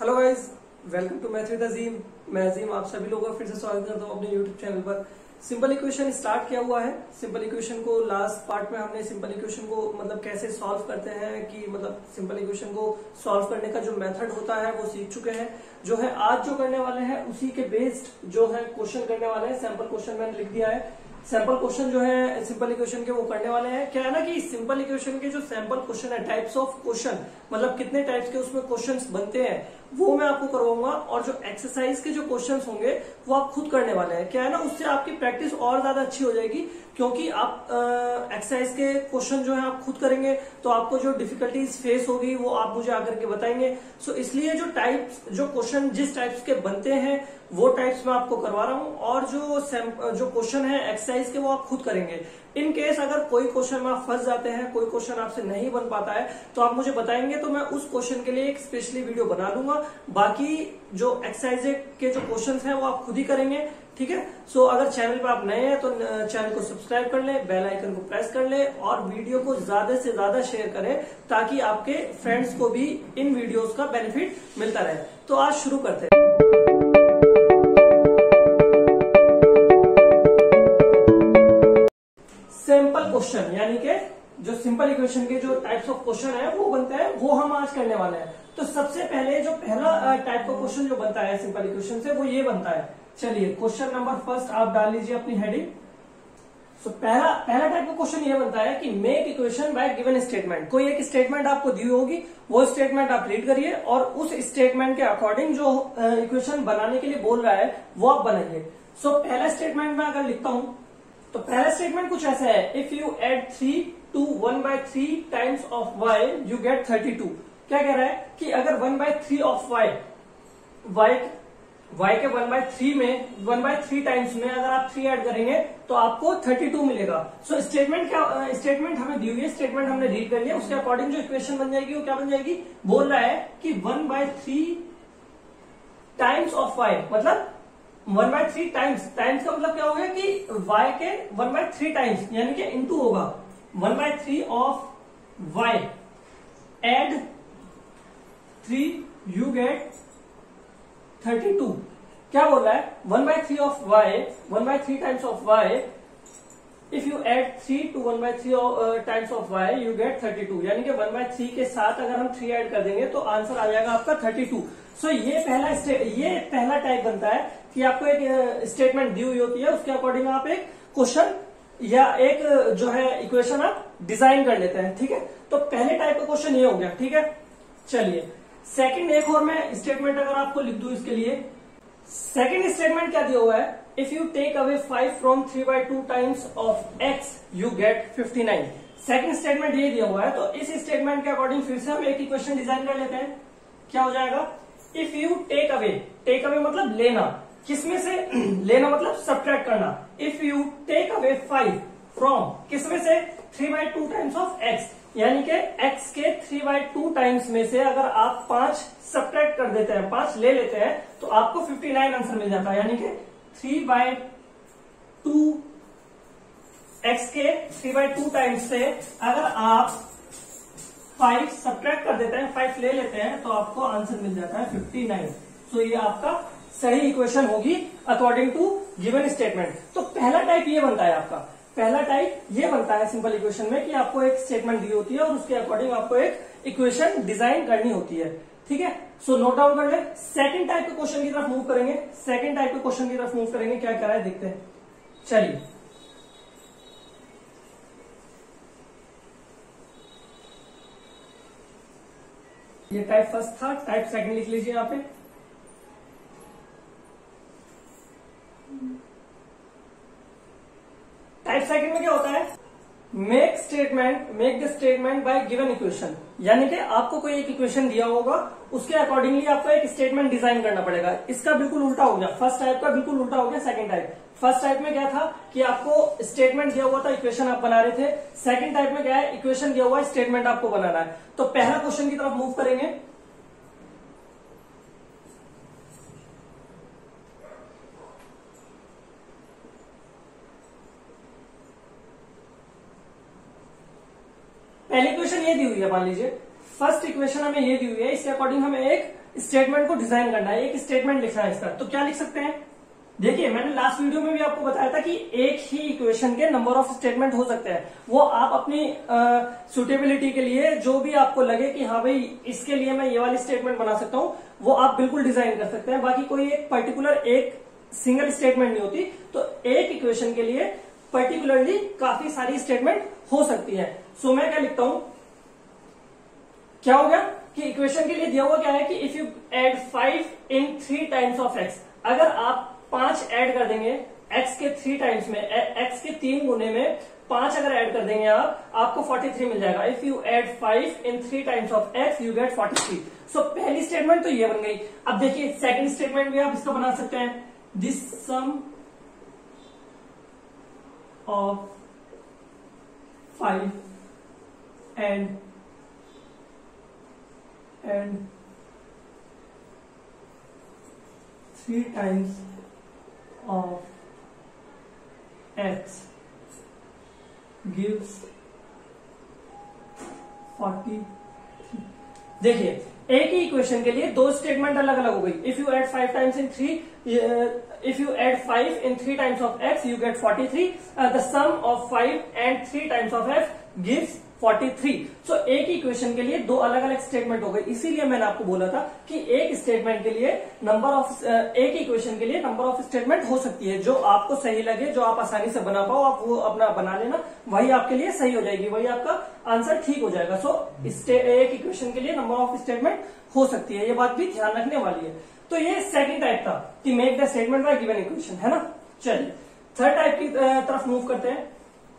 Hello guys welcome to math with Azeem मैं अजीम, आप सभी लोगों का फिर से स्वागत करता हूँ अपने यूट्यूब चैनल पर। सिंपल इक्वेशन स्टार्ट किया हुआ है। सिंपल इक्वेशन को लास्ट पार्ट में हमने सिंपल इक्वेशन को मतलब कैसे सॉल्व करते हैं कि मतलब सिंपल इक्वेशन को सॉल्व करने का जो मेथड होता है, वो सीख चुके हैं। जो है आज जो करने वाले हैं, उसी के बेस्ड जो है क्वेश्चन करने वाले हैं। सैंपल क्वेश्चन मैंने लिख दिया है। सैंपल क्वेश्चन जो है सिंपल इक्वेशन के वो करने वाले हैं। क्या है ना कि सिंपल इक्वेशन के जो सैंपल क्वेश्चन है टाइप्स ऑफ़ क्वेश्चन मतलब कितने टाइप्स के उसमें क्वेश्चंस बनते हैं वो मैं आपको करवाऊँगा और जो एक्सरसाइज के जो क्वेश्चंस होंगे, वो आप खुद करने वाले हैं। क्या है ना, उससे आपकी प्रैक्टिस और ज़्यादा अच्छी हो जाएगी, क्योंकि आप एक्सरसाइज के क्वेश्चन जो है आप खुद करेंगे तो आपको जो डिफिकल्टीज फेस होगी, वो आप मुझे आकर के बताएँगे। सो इसलिए जो टाइप्स जो क्वेश्चन जिस टाइप्स के बनते हैं, वो टाइप्स मैं आपको करवा रहा हूँ और जो जो क्वेश्चन है एक्सरसाइज के, वो आप खुद करेंगे। इन केस अगर कोई क्वेश्चन में आप फंस जाते हैं, कोई क्वेश्चन आपसे नहीं बन पाता है तो आप मुझे बताएँगे तो मैं उस क्वेश्चन के लिए एक स्पेशली वीडियो बना दूँगा बाकी जो एक्सरसाइज के जो क्वेश्चन हैं, वो आप खुद ही करेंगे, ठीक है? सो अगर चैनल पर आप नए हैं तो चैनल को सब्सक्राइब कर ले बेल आइकन को प्रेस कर ले और वीडियो को ज़्यादा से ज़्यादा शेयर करें, ताकि आपके फ्रेंड्स को भी इन वीडियोस का बेनिफिट मिलता रहे। तो आज शुरू करते हैं। सिंपल क्वेश्चन यानी कि जो सिंपल इक्वेशन के जो टाइप्स ऑफ़ क्वेश्चन है, वो बनते हैं, वो हम आज करने वाले हैं। तो सबसे पहले जो पहला टाइप का क्वेश्चन जो बनता है सिंपल इक्वेशन से, वो ये बनता है। चलिए क्वेश्चन नंबर फ़र्स्ट आप डाल लीजिए अपनी हेडिंग तो पहला पहला टाइप का क्वेश्चन ये बनता है कि make equation by given statement कोई एक स्टेटमेंट आपको दी होगी, वो स्टेटमेंट आप रीड करिए और उस स्टेटमेंट के अकॉर्डिंग जो इक्वेशन बनाने के लिए बोल रहा है, वो आप बनाइए। सो पहला स्टेटमेंट में अगर लिखता हूँ तो पहला स्टेटमेंट कुछ ऐसा है if you add three two one by three times of Y you get thirty two क्या कह रहा है? कि अगर one by three of Y Y Y के वन बाय थ्री में वन बाय थ्री टाइम्स में अगर आप थ्री ऐड करेंगे तो आपको थर्टी टू मिलेगा. सो so, स्टेटमेंट क्या स्टेटमेंट हमें दी हुई है स्टेटमेंट हमने रीड कर लिया उसके अकॉर्डिंग जो इक्वेशन बन जाएगी वो क्या बन जाएगी? बोल रहा है कि one by three times of Y मतलब one by three times times का मतलब क्या हो गया कि वाई के वन बाय थ्री टाइम्स यानी कि इंटू होगा। One by three of Y add three you get thirty two क्या बोल रहा है? One by three of Y one by three times of Y if you add three two one by three times of Y you get thirty two यानी कि one by three के साथ अगर हम थ्री ऐड कर देंगे तो answer आ जाएगा आपका थर्टी टू सो so, ये पहला ये पहला टाइप बनता है कि आपको एक स्टेटमेंट दी हुई होती है उसके अकॉर्डिंग आप एक क्वेश्चन या एक जो है इक्वेशन आप डिज़ाइन कर लेते हैं ठीक है? तो पहले टाइप का क्वेश्चन ये हो गया ठीक है? चलिए सेकंड एक और मैं स्टेटमेंट अगर आपको लिख दू इसके लिए। सेकंड स्टेटमेंट क्या दिया हुआ है? If you take away five from three by two times of X you get fifty nine second statement ये दिया हुआ है तो इस स्टेटमेंट के अकॉर्डिंग फिर से हम एक इक्वेशन डिज़ाइन कर लेते हैं। क्या हो जाएगा? If you take away take away मतलब लेना। किसमें से? लेना मतलब सब्ट्रैक्ट करना। If you take away five from किसमें से? Three by two times of X यानी कि x के थ्री बाई टू टाइम्स में से अगर आप पाँच सब्ट्रैक्ट कर देते हैं, पाँच ले लेते हैं तो आपको फिफ्टी नाइन आंसर मिल जाता है। यानी कि थ्री बाय टू एक्स के थ्री बाय टू टाइम्स से अगर आप फाइव सब्ट्रैक्ट कर देते हैं फाइव ले लेते हैं तो आपको आंसर मिल जाता है फिफ्टी नाइन सो ये आपका सही इक्वेशन होगी अकॉर्डिंग टू गिवन स्टेटमेंट तो पहला टाइप ये बनता है आपका। पहला टाइप ये बनता है सिंपल इक्वेशन में कि आपको एक स्टेटमेंट दी होती है और उसके अकॉर्डिंग आपको एक इक्वेशन डिज़ाइन करनी होती है। ठीक है? सो नोट डाउन कर ले। सेकंड टाइप के क्वेश्चन की तरफ़ मूव करेंगे। सेकंड टाइप के क्वेश्चन की तरफ़ मूव करेंगे। क्या कह रहा है? देखते हैं। चलिए। ये टाइप फ़र्स्ट था टाइप सेकंड लिख लीजिए यहाँ पे। टाइप सेकंड में क्या होता है? Make statement make the statement by given equation यानी कि आपको कोई एक इक्वेशन दिया होगा, उसके अकॉर्डिंगली आपको एक स्टेटमेंट डिज़ाइन करना पड़ेगा। इसका बिल्कुल उल्टा हो गया। फ़र्स्ट टाइप का बिल्कुल उल्टा हो गया सेकंड टाइप फ़र्स्ट टाइप में क्या था कि आपको स्टेटमेंट दिया हुआ था इक्वेशन आप बना रहे थे। सेकंड टाइप में क्या है इक्वेशन दिया हुआ है स्टेटमेंट आपको बनाना है। तो पहला क्वेश्चन की तरफ़ मूव करेंगे। पहली क्वेश्चन ये दी हुई है, मान लीजिए। फ़र्स्ट इक्वेशन हमें ये दी हुई है, इसके अकॉर्डिंग हमें एक स्टेटमेंट को डिज़ाइन करना है, एक स्टेटमेंट लिखना है इसका। तो क्या लिख सकते हैं? देखिए, मैंने लास्ट वीडियो में भी आपको बताया था कि एक ही इक्वेशन के नंबर ऑफ़ स्टेटमेंट हो सकते हैं। वो आप अपनी सुटेबिलिटी के लिए जो भी आपको लगे कि हाँ भाई, इसके लिए मैं ये वाली स्टेटमेंट बना सकता हूँ, वो आप बिल्कुल डिज़ाइन कर सकते हैं। बाकी कोई एक पर्टिकुलर एक सिंगल स्टेटमेंट नहीं होती। तो एक इक्वेशन के लिए पर्टिकुलरली काफ़ी सारी स्टेटमेंट हो सकती है। सो मैं क्या लिखता हूँ? क्या हो गया? कि इक्वेशन के लिए दिया हुआ क्या है कि if you add five in three times of X अगर आप पाँच ऐड कर देंगे एक्स के थ्री टाइम्स में एक्स के तीन गुने में पाँच अगर ऐड कर देंगे आप, आपको 43 मिल जाएगा। If you add five in three times of X you get 43 so पहली स्टेटमेंट तो ये बन गई। अब देखिए सेकंड स्टेटमेंट भी आप इसका बना सकते हैं। This sum of five and and three times of x gives 40 देखिए, एक ही इक्वेशन के लिए दो स्टेटमेंट अलग अलग हो गई। If you add five times in three if you add five in three times of X you get forty three the sum of five and three times of F gives 43 so so, एक equation के लिए दो अलग अलग statement हो गए। इसीलिए मैंने आपको बोला था कि एक स्टेटमेंट के लिए नंबर ऑफ़ एक इक्वेशन के लिए नंबर ऑफ़ स्टेटमेंट हो सकती है। जो आपको सही लगे जो आप आसानी से बना पाओ आप वो अपना बना लेना। वही आपके लिए सही हो जाएगी वही आपका आंसर ठीक हो जाएगा। सो so, एक इक्वेशन के लिए नंबर ऑफ़ स्टेटमेंट हो सकती है। ये बात भी ध्यान रखने वाली है। तो ये सेकेंड टाइप था कि make the statement by given equation है ना? चलिए थर्ड टाइप की तरफ़ मूव करते हैं।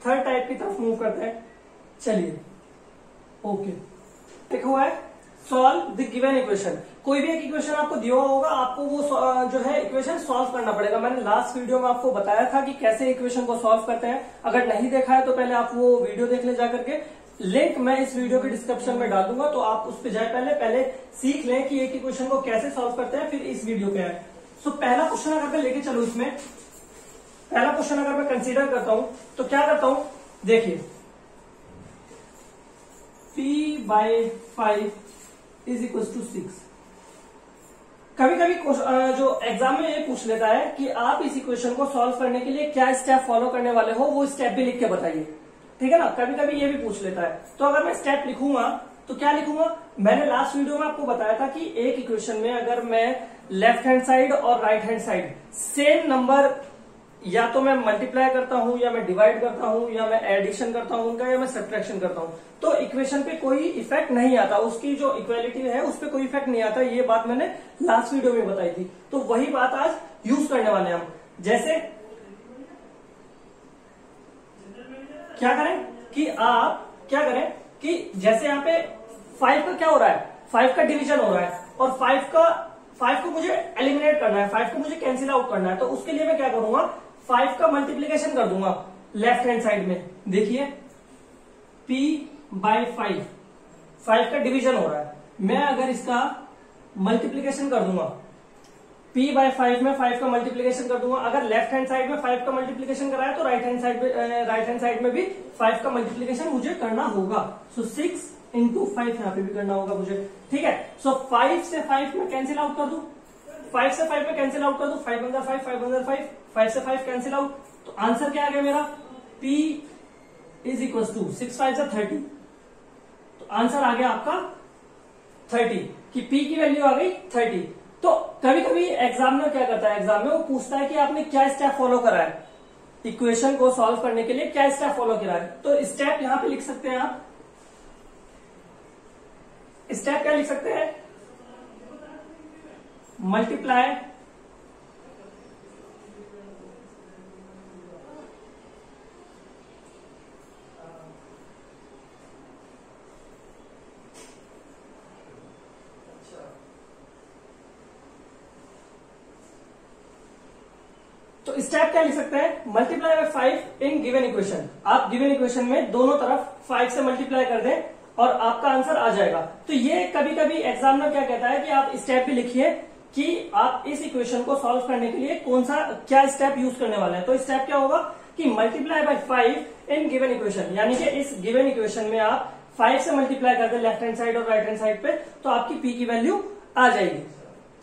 थर्ड टाइप की तरफ़ मूव करते हैं। चलिए। ओके देखो हुआ है सॉल्व द गिवन इक्वेशन कोई भी एक इक्वेशन आपको दिया होगा आपको वो जो है इक्वेशन सॉल्व करना पड़ेगा। मैंने लास्ट वीडियो में आपको बताया था कि कैसे इक्वेशन को सॉल्व करते हैं। अगर नहीं देखा है तो पहले आप वो वीडियो देख ले जाकर के लिंक मैं इस वीडियो के डिस्क्रिप्शन में डाल दूँगा तो आप उस पर जाए पहले। पहले सीख लें कि एक इक्वेशन को कैसे सॉल्व करते हैं फिर इस वीडियो पे आए। सो so, पहला क्वेश्चन अगर मैं लेके चलू इसमें पहला क्वेश्चन अगर मैं कंसीडर करता हूँ तो क्या करता हूँ? देखिए। By five is equal to six कभी कभी जो एग्ज़ाम में ये पूछ लेता है कि आप इस इक्वेशन को सॉल्व करने के लिए क्या स्टेप फॉलो करने वाले हो, वो स्टेप भी लिख के बताइए। ठीक है ना? कभी कभी ये भी पूछ लेता है। तो अगर मैं स्टेप लिखूँगा तो क्या लिखूँगा? मैंने लास्ट वीडियो में आपको बताया था कि एक इक्वेशन में अगर मैं लेफ़्ट हैंड साइड और right hand side same number या तो मैं मल्टीप्लाई करता हूँ, या मैं डिवाइड करता हूँ, या मैं एडिशन करता हूँ उनका, या मैं सब्ट्रैक्शन करता हूँ। तो इक्वेशन पे कोई इफ़ेक्ट नहीं आता। उसकी जो इक्वेलिटी है, उस पर कोई इफ़ेक्ट नहीं आता। ये बात मैंने लास्ट वीडियो में बताई थी। तो वही बात आज यूज़ करने वाले हम। जैसे क्या करें? कि आप क्या करें? कि जैसे यहाँ पे फाइव का क्या हो रहा है? फाइव का डिवीज़न हो रहा है। और फाइव का फाइव को मुझे एलिमिनेट करना है। फाइव को मुझे कैंसिल आउट करना है। तो उसके लिए मैं क्या करूँगा? फाइव का मल्टीप्लीकेशन कर दूँगा लेफ़्ट हैंड साइड में। देखिए, p बाय फाइव फाइव का डिवीज़न हो रहा है। मैं अगर इसका मल्टीप्लीकेशन कर दूँगा, p बाय फाइव में फाइव का मल्टीप्लीकेशन कर दूँगा। अगर लेफ़्ट हैंड साइड में फाइव का मल्टीप्लीकेशन कराया तो राइट हैंड साइड में राइट हैंड साइड में भी फाइव का मल्टीप्लीकेशन मुझे करना होगा। सो सिक्स इंटू फाइव यहाँ पे भी करना होगा मुझे। ठीक है? सो फाइव से फाइव में कैंसिल आउट कर दू। फाइव से फाइव में कैंसिल आउट कर दो फाइव अंदर फाइव फाइव अंदर फाइव फाइव से फाइव कैंसिल आउट तो आंसर क्या आ गया मेरा? P is equal to six five से थर्टी तो आंसर आ गया आपका थर्टी कि P की वैल्यू आ गई थर्टी तो कभी कभी एग्ज़ाम में क्या करता है? एग्ज़ाम में वो पूछता है कि आपने क्या स्टेप फॉलो करा है? इक्वेशन को सॉल्व करने के लिए क्या स्टेप फॉलो करा है? तो स्टेप यहाँ पे लिख सकते हैं आप। स्टेप क्या लिख सकते हैं? मल्टीप्लाई तो स्टेप क्या लिख सकते हैं? Multiply by five in given equation आप गिवन इक्वेशन में दोनों तरफ़ फाइव से मल्टीप्लाई कर दें और आपका आंसर आ जाएगा। तो ये कभी कभी एग्जामिनर क्या कहता है कि आप स्टेप भी लिखिए कि आप इस इक्वेशन को सॉल्व करने के लिए कौन सा, क्या स्टेप यूज़ करने वाले हैं। तो स्टेप क्या होगा कि multiply by five in given equation यानी कि इस गिवन इक्वेशन में आप फाइव से मल्टीप्लाई कर दे लेफ़्ट हैंड साइड और राइट हैंड साइड पे तो आपकी पी की वैल्यू आ जाएगी।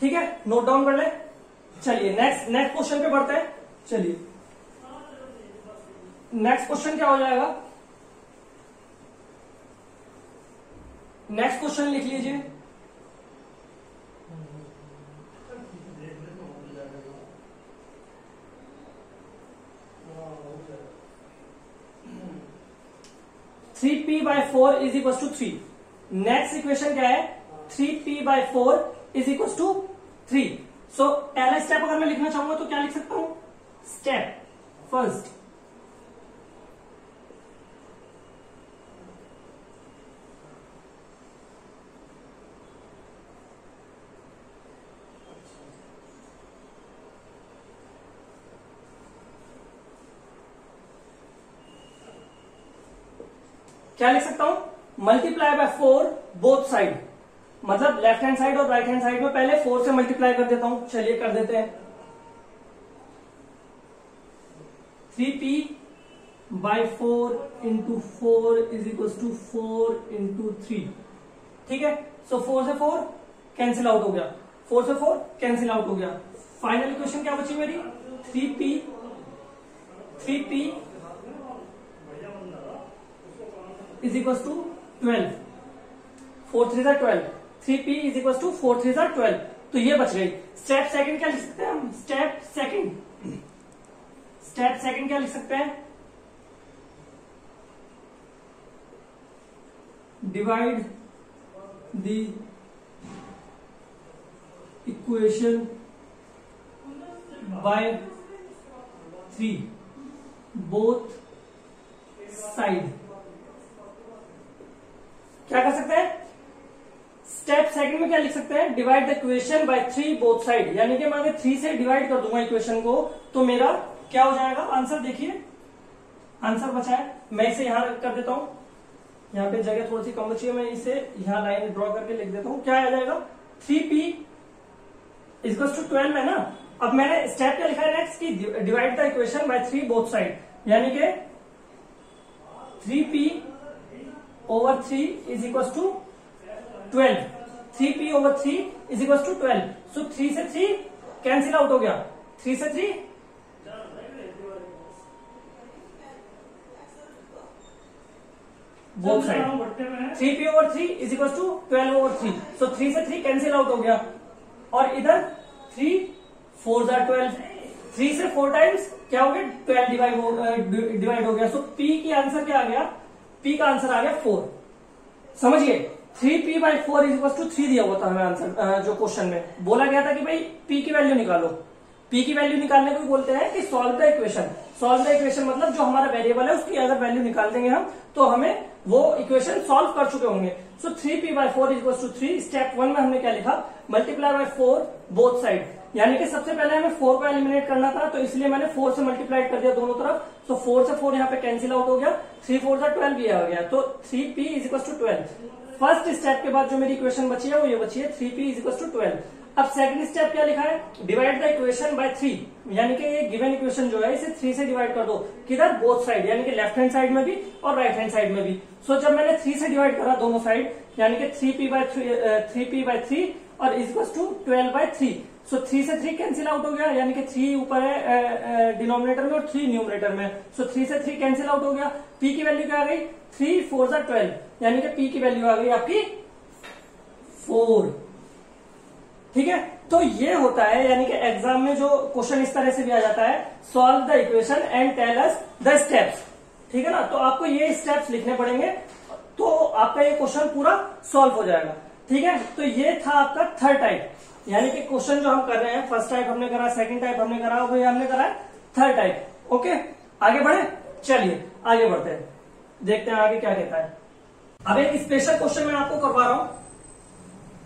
ठीक है? नोट डाउन कर ले। चलिए नेक्स्ट नेक्स्ट क्वेश्चन पे बढ़ते हैं। चलिए। नेक्स्ट क्वेश्चन क्या हो जाएगा? नेक्स्ट क्वेश्चन लिख लीजिए। Three p by four is equal to three next equation क्या है? Three p by four is equal to three so पहला स्टेप अगर मैं लिखना चाहूँगा तो क्या लिख सकता हूँ? स्टेप फ़र्स्ट क्या लिख सकता हूँ? Multiply by four both side मतलब लेफ़्ट हैंड साइड और राइट हैंड साइड में पहले फोर से मल्टीप्लाई कर देता हूँ। चलिए कर देते हैं। Three p by four into four is equal to four into three ठीक है? सो फोर से फोर कैंसिल आउट हो गया। फोर से फोर कैंसिल आउट हो गया। फाइनल इक्वेशन क्या बची मेरी? Three p three p is equal to twelve four three jar twelve three p is equal to four three jar twelve तो ये बच गई स्टेप सेकंड क्या लिख सकते हैं हम? स्टेप सेकंड स्टेप सेकंड क्या लिख सकते हैं? Divide the equation by three both side क्या कर सकते हैं? स्टेप सेकंड में क्या लिख सकते हैं? Divide the equation by three both side यानी कि मैं अगर थ्री से डिवाइड कर दूँगा इक्वेशन को तो मेरा क्या हो जाएगा? आंसर देखिए। आंसर बचा है मैं इसे यहाँ कर देता हूँ। यहाँ पे जगह थोड़ी सी कम बची है, मैं इसे यहाँ लाइन ड्रॉ करके लिख देता हूँ। क्या आ जाएगा? Three p is equal to twelve है ना? अब मैंने स्टेप क्या लिखा है नेक्स्ट की divide the equation by three both side यानी कि three p over three is equal to twelve three p over three is equal to twelve so three से थ्री कैंसिल आउट हो गया. थ्री से three both side three p over three is equal to twelve over three so three से three cancel out हो गया. और इधर three four जार ट्वेल्व थ्री से फोर टाइम्स क्या हो गया? ट्वेल्व डिवाइड हो डिवाइड हो गया. सो पी की आंसर क्या आ गया? पी का आंसर आ गया फोर समझिए three p by four is to three दिया हुआ था हमें आंसर जो क्वेश्चन में। बोला गया था कि भाई पी की वैल्यू निकालो। पी की वैल्यू निकालने को बोलते हैं कि solve the equation solve the equation मतलब जो हमारा वेरिएबल है, उसकी अगर वैल्यू निकाल देंगे हम तो हमें वो इक्वेशन सॉल्व कर चुके होंगे. So three p by four is to three step one में हमने क्या लिखा? Multiply by four both side यानी कि सबसे पहले हमें फोर को एलिमिनेट करना था तो इसलिए मैंने फोर से मल्टीप्लाई कर दिया दोनों तरफ़. तो फोर से फोर यहाँ पे कैंसिल आउट हो गया. थ्री फोर से ट्वेल्व ये आ गया. तो three p is equal to twelve first step के बाद जो मेरी इक्वेशन बची है, वो ये बची है. Three p is equal to twelve अब सेकंड स्टेप क्या लिखा है? Divide the equation by three यानी कि ये गिवन इक्वेशन जो है इसे थ्री से डिवाइड कर दो। किधर? बोथ साइड यानी कि लेफ़्ट हैंड साइड में भी और राइट हैंड साइड में भी। सो so, जब मैंने थ्री से डिवाइड करा दोनों साइड यानी कि three p by three p by three और is to twelve by three so three से थ्री कैंसिल आउट हो गया यानी कि थ्री ऊपर है डिनोमिनेटर में और थ्री न्यूमिनेटर में। सो थ्री से थ्री कैंसिल आउट हो गया। पी की वैल्यू क्या आ गई? थ्री फोर जार ट्वेल्व यानी कि पी की वैल्यू आ गई आपकी फोर ठीक है? तो ये होता है, यानी कि एग्ज़ाम में जो क्वेश्चन इस तरह से भी आ जाता है solve the equation and tell us the steps ठीक है ना? तो आपको ये स्टेप्स लिखने पड़ेंगे तो आपका ये क्वेश्चन पूरा सॉल्व हो जाएगा। ठीक है? तो ये था आपका थर्ड टाइप यानी कि क्वेश्चन जो हम कर रहे हैं फ़र्स्ट टाइप हमने करा सेकंड टाइप हमने करा, वो हमने करा थर्ड टाइप ओके आगे बढ़े? चलिए, आगे बढ़ते हैं। देखते हैं आगे क्या कहता है। अब एक स्पेशल क्वेश्चन मैं आपको करवा रहा हूँ,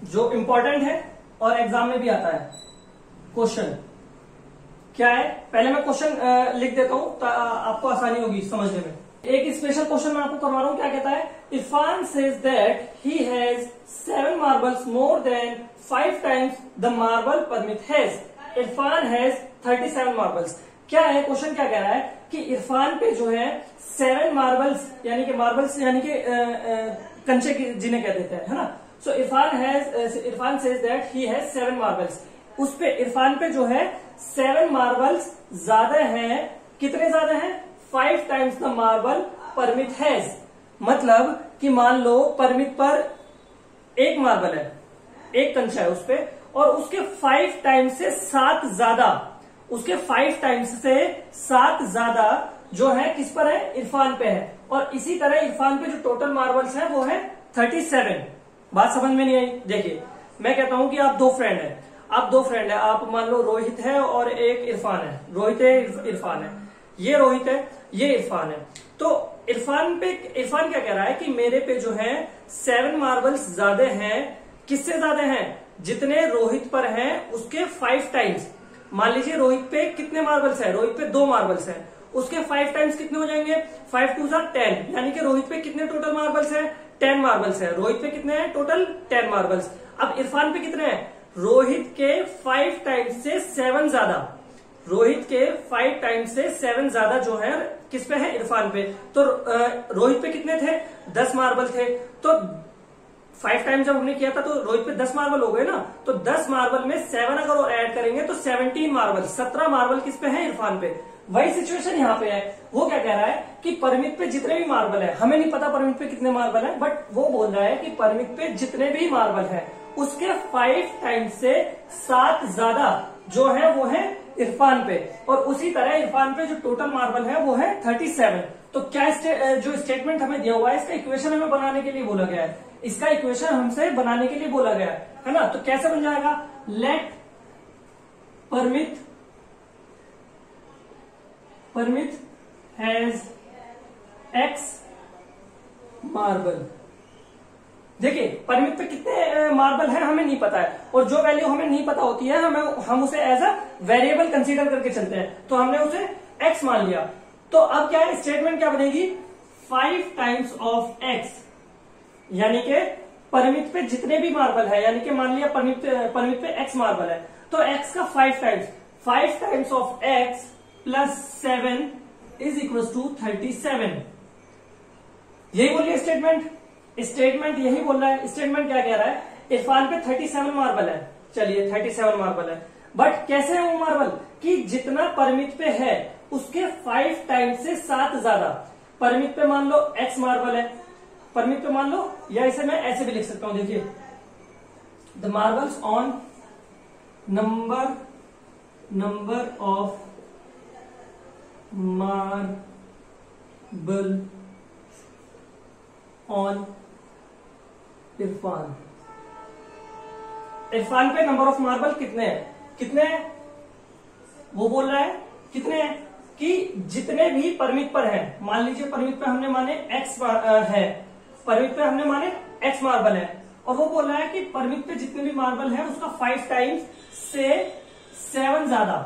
जो इंपॉर्टेंट है। और एग्ज़ाम में भी आता है। क्वेश्चन क्या है? पहले मैं क्वेश्चन लिख देता हूँ आपको आसानी होगी समझने में। एक स्पेशल क्वेश्चन मैं आपको करवा रहा हूँ, क्या कहता है? Irfan says that he has seven marbles more than five times the marble Parmit has Irfan has thirty seven marbles क्या है? क्वेश्चन क्या कह रहा है? कि इरफान पे जो है सेवन मार्बल्स यानी कि मार्बल्स यानी कि कंचे जिन्हें कह देते हैं, है ना? So Irfan has Irfan says that he has seven marbles उस पे इरफान पे जो है सेवन मार्बल्स ज़्यादा है। कितने ज़्यादा है? Five times the marble Parmit has मतलब कि मान लो परमिट पर एक मार्बल है। एक कंचा है उस पे। और उसके फाइव टाइम्स से सात ज़्यादा। उसके फाइव टाइम्स से सात ज़्यादा जो है, किस पर है? इरफान पे है। और इसी तरह इरफान पे जो टोटल मार्बल्स है, वो है थर्टी सेवन बात समझ में नहीं आई? देखिए, मैं कहता हूँ कि आप दो फ्रेंड है। आप दो फ्रेंड है। आप मान लो रोहित है और एक इरफान है। रोहित है इरफान है। ये रोहित है, ये इरफान है। तो इरफान पे, इरफान क्या कह रहा है कि मेरे पे जो है सेवन मार्बल्स ज़्यादा हैं। किससे ज़्यादा हैं? जितने रोहित पर हैं, उसके फाइव टाइम्स मान लीजिए रोहित पे कितने मार्बल्स है? रोहित पे दो मार्बल्स है। उसके फाइव टाइम्स कितने हो जाएँगे? फाइव टू जार टेन यानी कि रोहित पे कितने टोटल मार्बल्स है? टेन मार्बल्स है। रोहित पे कितने हैं? टोटल टेन मार्बल्स अब इरफान पे कितने हैं? रोहित के फाइव टाइम्स से सेवन ज़्यादा। रोहित के फाइव टाइम्स से सेवन ज़्यादा जो है, किस पे है? इरफान पे। तो रोहित पे कितने थे? दस मार्बल थे। तो फाइव टाइम जब हमने किया था तो रोहित पे दस मार्बल हो गए ना? तो दस मार्बल में सेवन अगर वो ऐड करेंगे तो सेवनटीन मार्बल सत्रह मार्बल किस पे है? इरफान पे। वही सिचुएशन यहाँ पे है। वो क्या कह रहा है कि परमित पे जितने भी मार्बल है हमें नहीं पता परमित पे कितने मार्बल है बट वो बोल रहा है कि परमित पे जितने भी मार्बल है उसके फाइव टाइम्स से सात ज़्यादा जो है वो है इरफान पे। और उसी तरह इरफान पे जो टोटल मार्बल है वो है थर्टी सेवन तो क्या स्टे, जो स्टेटमेंट हमें दिया हुआ है इसका इक्वेशन हमें बनाने के लिए बोला गया है। इसका इक्वेशन हमसे बनाने के लिए बोला गया, है ना? तो कैसे बन जाएगा? Let Parmit Parmit has x marble देखिए परिमित पे कितने मार्बल है हमें नहीं पता है। और जो वैल्यू हमें नहीं पता होती है, हमें, हम उसे एज अ वेरिएबल कंसीडर करके चलते हैं। तो हमने उसे एक्स मान लिया। तो अब क्या है? स्टेटमेंट क्या बनेगी? फाइव टाइम्स ऑफ़ एक्स यानी कि परिमित पे जितने भी मार्बल है, यानी कि मान लिया परिमित परिमित पे एक्स मार्बल है तो एक्स का five times five times of x plus seven is equal to thirty seven यही बोलिए स्टेटमेंट स्टेटमेंट यही बोल रहा है। स्टेटमेंट क्या कह रहा है? इरफान पे 37 मार्बल है। चलिए 37 मार्बल है। बट कैसे है वो मार्बल कि जितना परमिट पे है, उसके फाइव टाइम्स से सात ज़्यादा। परमिट पे मान लो एक्स मार्बल है। परमिट पे मान लो, या इसे मैं ऐसे भी लिख सकता हूँ, देखिए। The marbles on number number of marble on Irfan Irfan पे नंबर ऑफ़ मार्बल कितने हैं? कितने हैं? वो बोल रहा है, कितने हैं? कि जितने भी परमिट पर हैं, मान लीजिए परमिट पर हमने माने एक्स है। परमिट पे हमने माने एक्स मार्बल है। और वो बोल रहा है कि परमिट पे जितने भी मार्बल है, उसका फाइव टाइम्स से सेवन ज़्यादा।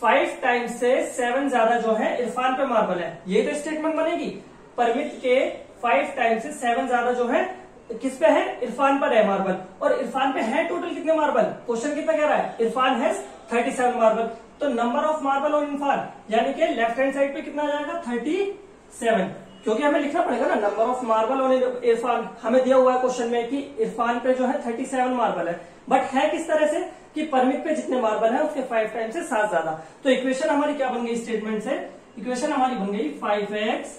फाइव टाइम्स से सेवन ज़्यादा जो है, इरफान पे मार्बल है। ये तो स्टेटमेंट बनेगी। परमिट के फाइव टाइम्स से सेवन ज़्यादा जो है, किस पे है? इरफान पर है मार्बल और इरफान पे है टोटल कितने मार्बल क्वेश्चन कितना कह रहा है? इरफान है थर्टी सेवन मार्बल तो नंबर ऑफ़ मार्बल और इरफान, यानी कि लेफ़्ट हैंड साइड पे कितना आ जाएगा? थर्टी सेवन क्योंकि हमें लिखना पड़ेगा ना नंबर ऑफ़ मार्बल और इरफान। हमें दिया हुआ है क्वेश्चन में कि इरफान पे जो है थर्टी सेवन मार्बल है। बट है किस तरह से? कि परमिट पे जितने मार्बल है, उसके फाइव टाइम से सात ज़्यादा। तो इक्वेशन हमारी क्या बन गई स्टेटमेंट से? इक्वेशन हमारी बन गई five x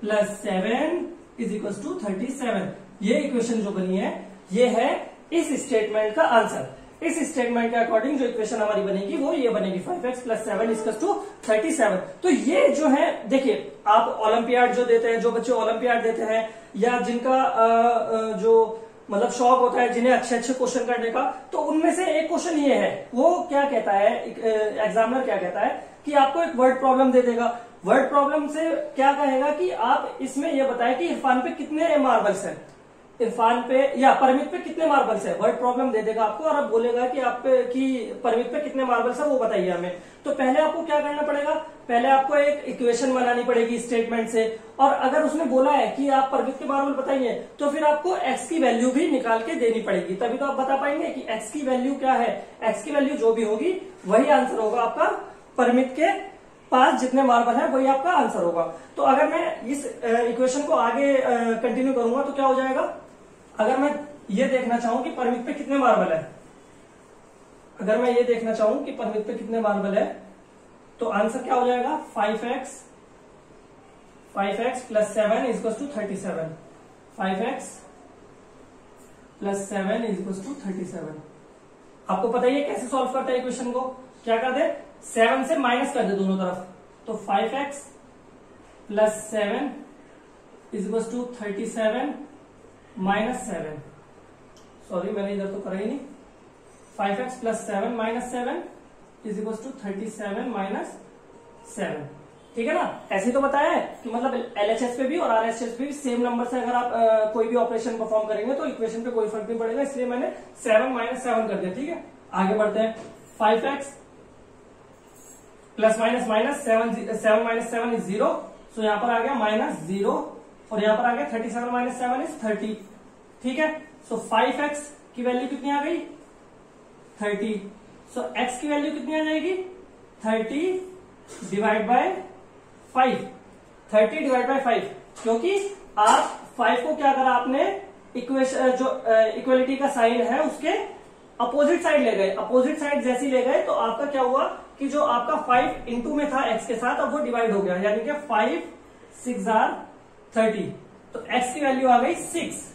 plus seven is equal to thirty seven ये इक्वेशन जो बनी है, ये है इस स्टेटमेंट का आंसर इस स्टेटमेंट के अकॉर्डिंग जो इक्वेशन हमारी बनेगी, वो ये बनेगी five x plus seven is equal to thirty seven तो ये जो है, देखिए, आप ओलंपियाड जो देते हैं, जो बच्चे ओलंपियाड देते हैं, या जिनका जो मतलब शौक होता है जिन्हें अच्छे अच्छे क्वेश्चन करने का तो उनमें से एक क्वेश्चन ये है। वो क्या कहता है एग्जामिनर क्या कहता है कि आपको एक वर्ड प्रॉब्लम दे देगा। वर्ड प्रॉब्लम से क्या कहेगा कि आप इसमें यह बताएँ कि इरफान पे कितने मार्बल्स हैं। इरफान पे या परमित पे कितने मार्बल्स है? वर्ड प्रॉब्लम दे देगा आपको और अब बोलेगा कि आप कि परमित पे कितने मार्बल्स है वो बताइए हमें। तो पहले आपको क्या करना पड़ेगा? पहले आपको एक इक्वेशन बनानी पड़ेगी स्टेटमेंट से। और अगर उसने बोला है कि आप परमित के मार्बल बताइए तो फिर आपको एक्स की वैल्यू भी निकाल के देनी पड़ेगी। तभी तो आप बता पाएँगे कि एक्स की वैल्यू क्या है। एक्स की वैल्यू जो भी होगी, वही आंसर होगा आपका परमित के पास जितने मार्बल है, वही आपका आंसर होगा। तो अगर मैं इस इक्वेशन को आगे कंटिन्यू करूँगा तो क्या हो जाएगा? अगर मैं ये देखना चाहूँ कि परमिट पे कितने मार्बल है? अगर मैं ये देखना चाहूँ कि परमिट पे कितने मार्बल है तो आंसर क्या हो जाएगा? Five x five x plus seven is to thirty seven. Five x plus seven is to thirty seven. आपको पता ही है कैसे सॉल्व करते हैं इक्वेशन को? क्या कर दे? सेवन से माइनस कर दे दोनों तरफ़। तो five x plus seven is to thirty seven minus seven. Sorry मैंने इधर तो करा ही नहीं। Five x plus seven minus seven is equal to thirty seven minus seven ठीक है ना? ऐसे तो बताया है कि मतलब एलएचएस पे भी और आरएचएस पे भी सेम नंबर से अगर आप आ, कोई भी ऑपरेशन परफॉर्म करेंगे तो इक्वेशन पे कोई फ़र्क नहीं पड़ेगा इसलिए मैंने सेवन माइनस सेवन कर दिया ठीक है? आगे बढ़ते हैं। Five x plus minus minus seven seven minus seven is zero so यहाँ पर आ गया माइनस ज़ीरो और यहाँ पर आ गया thirty seven minus seven is thirty ठीक है? सो फाइव एक्स की वैल्यू कितनी आ गई? थर्टी। सो एक्स की वैल्यू कितनी आ जाएगी? Thirty divide by five thirty divide by five क्योंकि आप फाइव को क्या करा आपने? इक्वेशन जो इक्वलिटी का साइन है, उसके अपोजिट साइड ले गए। अपोजिट साइड जैसी ले गए तो आपका क्या हुआ कि जो आपका फाइव इंटू में था एक्स के साथ, अब वो डिवाइड हो गया। यानी कि फाइव सिक्स आर थर्टी तो एक्स की वैल्यू आ गई सिक्स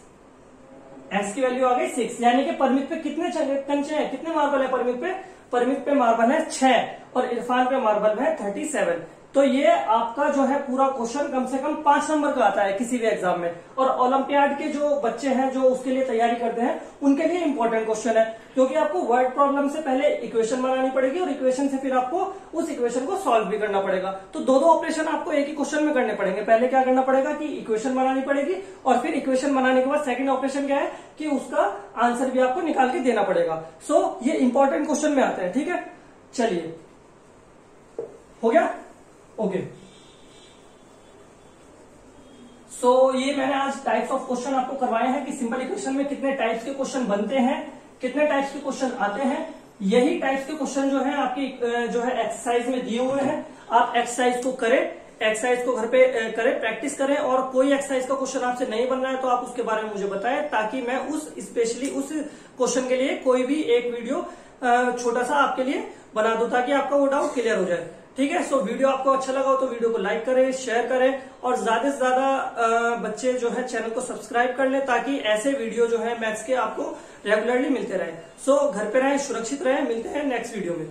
एक्स की वैल्यू आ गई सिक्स यानी कि परमिट पे कितने कंचे हैं कितने मार्बल है परमिट पे? परमिट पे मार्बल है छह और इरफान पे मार्बल है थर्टी सेवन तो ये आपका जो है पूरा क्वेश्चन कम से कम पाँच नंबर का आता है किसी भी एग्ज़ाम में। और ओलंपियाड के जो बच्चे हैं, जो उसके लिए तैयारी करते हैं, उनके लिए इंपॉर्टेंट क्वेश्चन है। क्योंकि आपको वर्ड प्रॉब्लम से पहले इक्वेशन बनानी पड़ेगी और इक्वेशन से फिर आपको उस इक्वेशन को सॉल्व भी करना पड़ेगा। तो दो दो ऑपरेशन आपको एक ही क्वेश्चन में करने पड़ेंगे। पहले क्या करना पड़ेगा कि इक्वेशन बनानी पड़ेगी और फिर इक्वेशन बनाने के बाद सेकंड ऑपरेशन क्या है कि उसका आंसर भी आपको निकाल के देना पड़ेगा। सो ये इंपॉर्टेंट क्वेश्चन में आते हैं, ठीक है? चलिए। हो गया? ओके सो ये मैंने आज टाइप्स ऑफ़ क्वेश्चन आपको करवाए हैं कि सिंपल इक्वेशन में कितने टाइप्स के क्वेश्चन बनते हैं, कितने टाइप्स के क्वेश्चन आते हैं। यही टाइप्स के क्वेश्चन जो है, आपकी जो है एक्सरसाइज में दिए हुए हैं। आप एक्सरसाइज को करें एक्सरसाइज को घर पे करें प्रैक्टिस करें और कोई एक्सरसाइज का क्वेश्चन आपसे नहीं बन रहा है तो आप उसके बारे में मुझे बताएँ ताकि मैं उस स्पेशली उस क्वेश्चन के लिए कोई भी एक वीडियो छोटा सा आपके लिए बना दू ताकि आपका वो डाउट क्लियर हो जाए। ठीक है? सो वीडियो आपको अच्छा लगा हो तो वीडियो को लाइक करें शेयर करें और ज़्यादा से ज़्यादा बच्चे जो है चैनल को सब्सक्राइब कर लें ताकि ऐसे वीडियो जो है मैथ्स के आपको रेगुलरली मिलते रहे। सो घर पे रहें, सुरक्षित रहें, मिलते हैं नेक्स्ट वीडियो में।